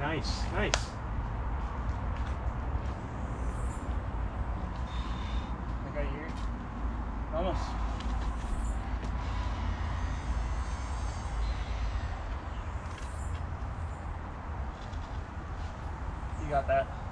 Nice, nice. I got you. Vamos. You got that.